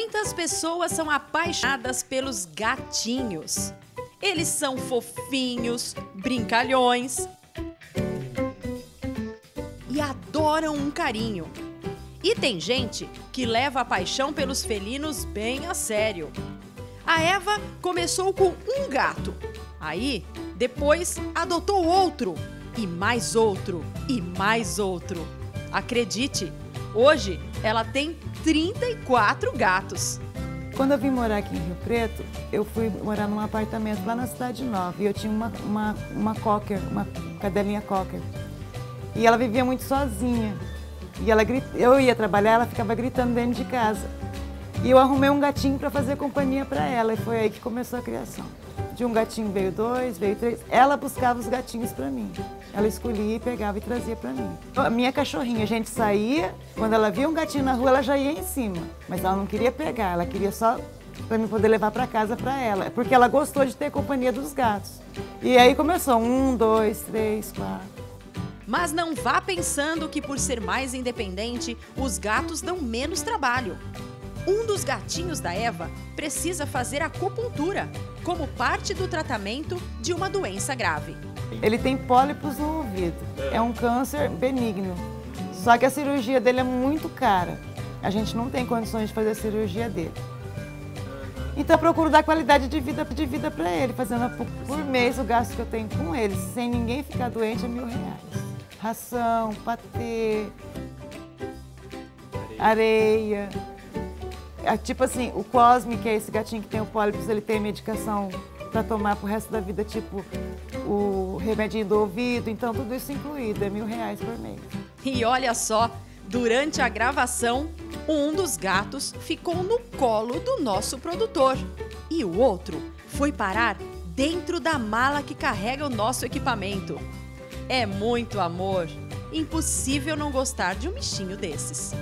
Muitas pessoas são apaixonadas pelos gatinhos. Eles são fofinhos, brincalhões e adoram um carinho. E tem gente que leva a paixão pelos felinos bem a sério. A Eva começou com um gato. Aí, depois adotou outro, e mais outro, e mais outro. Acredite, hoje ela tem 34 gatos. Quando eu vim morar aqui em Rio Preto, eu fui morar num apartamento lá na Cidade Nova e eu tinha uma, uma, uma cocker, uma cadelinha cocker. E ela vivia muito sozinha. E ela, eu ia trabalhar, ela ficava gritando dentro de casa. E eu arrumei um gatinho para fazer companhia para ela e foi aí que começou a criação. De um gatinho veio dois, veio três. Ela buscava os gatinhos para mim. Ela escolhia pegava e trazia para mim. A minha cachorrinha, a gente saía, quando ela via um gatinho na rua, ela já ia em cima. Mas ela não queria pegar, ela queria só para mim poder levar para casa para ela, porque ela gostou de ter companhia dos gatos. E aí começou um, dois, três, quatro. Mas não vá pensando que por ser mais independente, os gatos dão menos trabalho. Um dos gatinhos da Eva precisa fazer acupuntura, como parte do tratamento de uma doença grave. Ele tem pólipos no ouvido. É um câncer benigno. Só que a cirurgia dele é muito cara. A gente não tem condições de fazer a cirurgia dele. Então eu procuro dar qualidade de vida, de vida para ele, fazendo por mês o gasto que eu tenho com ele, sem ninguém ficar doente, é mil reais ração, patê, areia. É, tipo assim, o Cosme, que é esse gatinho que tem o pólipos, ele tem medicação para tomar pro resto da vida, tipo o remedinho do ouvido, então tudo isso incluído, é mil reais por mês. E olha só, durante a gravação, um dos gatos ficou no colo do nosso produtor e o outro foi parar dentro da mala que carrega o nosso equipamento. É muito amor. Impossível não gostar de um bichinho desses.